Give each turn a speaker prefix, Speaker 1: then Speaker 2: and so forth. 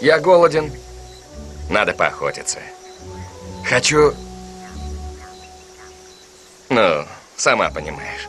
Speaker 1: Я голоден. Надо поохотиться. Хочу... Ну, сама понимаешь.